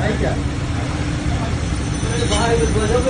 क्या? भाई गजब